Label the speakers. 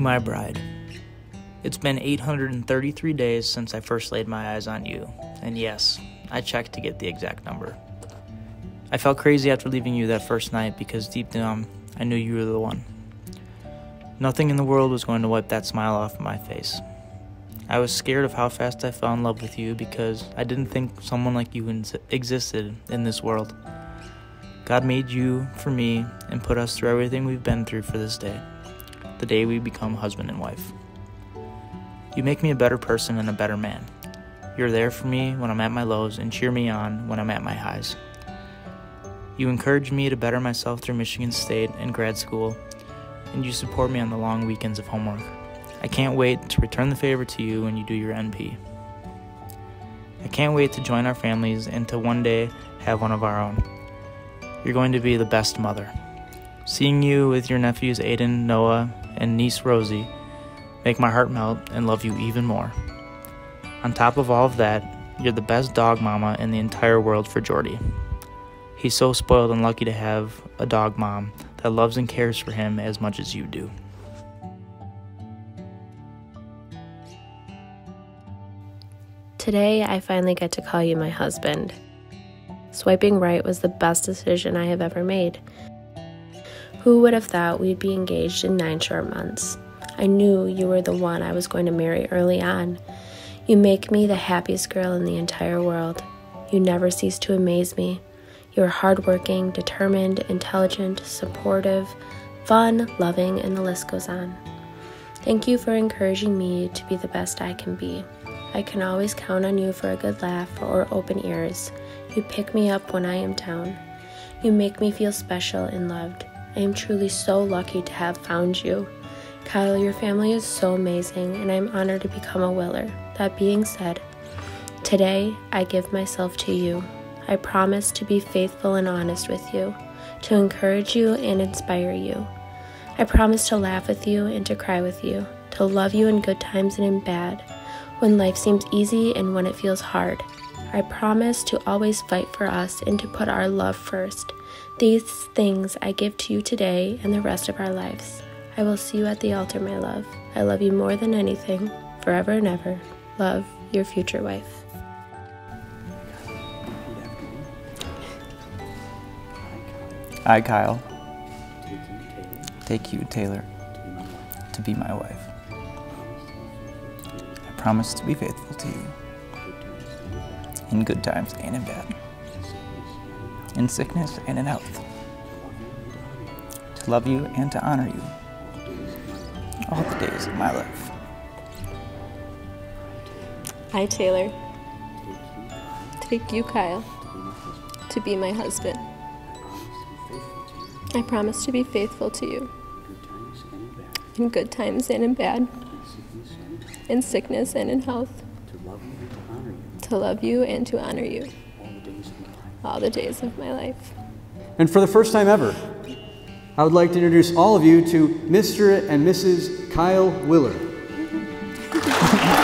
Speaker 1: my bride. It's been 833 days since I first laid my eyes on you, and yes, I checked to get the exact number. I felt crazy after leaving you that first night because deep down, I knew you were the one. Nothing in the world was going to wipe that smile off my face. I was scared of how fast I fell in love with you because I didn't think someone like you existed in this world. God made you for me and put us through everything we've been through for this day, the day we become husband and wife. You make me a better person and a better man. You're there for me when I'm at my lows and cheer me on when I'm at my highs. You encourage me to better myself through Michigan State and grad school, and you support me on the long weekends of homework. I can't wait to return the favor to you when you do your NP. I can't wait to join our families and to one day have one of our own. You're going to be the best mother. Seeing you with your nephews Aiden, Noah, and niece Rosie make my heart melt and love you even more. On top of all of that, you're the best dog mama in the entire world for Jordy. He's so spoiled and lucky to have a dog mom that loves and cares for him as much as you do.
Speaker 2: Today, I finally get to call you my husband. Swiping right was the best decision I have ever made. Who would have thought we'd be engaged in nine short months? I knew you were the one I was going to marry early on. You make me the happiest girl in the entire world. You never cease to amaze me. You are hardworking, determined, intelligent, supportive, fun, loving, and the list goes on. Thank you for encouraging me to be the best I can be. I can always count on you for a good laugh or open ears. You pick me up when I am down. You make me feel special and loved. I am truly so lucky to have found you. Kyle, your family is so amazing, and I'm honored to become a Willer. That being said, today I give myself to you. I promise to be faithful and honest with you, to encourage you and inspire you. I promise to laugh with you and to cry with you, to love you in good times and in bad, when life seems easy and when it feels hard. I promise to always fight for us and to put our love first. These things I give to you today and the rest of our lives. I will see you at the altar, my love. I love you more than anything, forever and ever. Love, your future wife.
Speaker 1: I, Kyle, take you, Taylor, to be my wife. I promise to be faithful to you in good times and in bad, in sickness and in health, to love you and to honor you all the days of my life.
Speaker 2: I, Taylor, take you, Kyle, to be my husband. I promise to be faithful to you in good times and in bad, in sickness and in health, to love you and to honor you all the days of my life.
Speaker 3: And for the first time ever, I would like to introduce all of you to Mr. and Mrs. Kyle Willer.